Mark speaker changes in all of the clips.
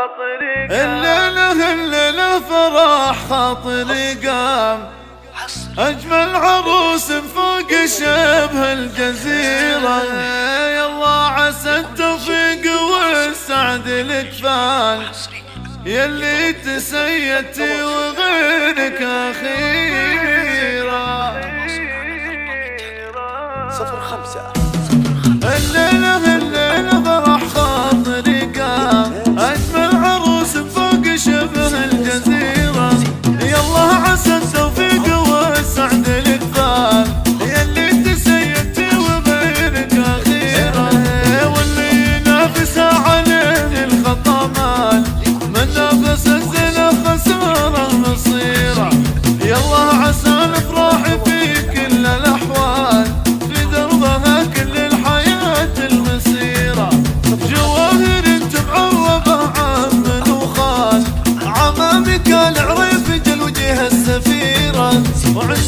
Speaker 1: خاطري قام
Speaker 2: الليلة الليلة فرح خاطري قام أجمل عروس فوق شبه الجزيرة. يا الله عسى التوفيق والسعد لك فان يا اللي تسيتي وغيرك أخيرة
Speaker 3: صفر خمسة.
Speaker 2: الليلة الليلة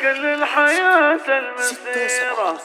Speaker 2: كل الحياة المسيرة.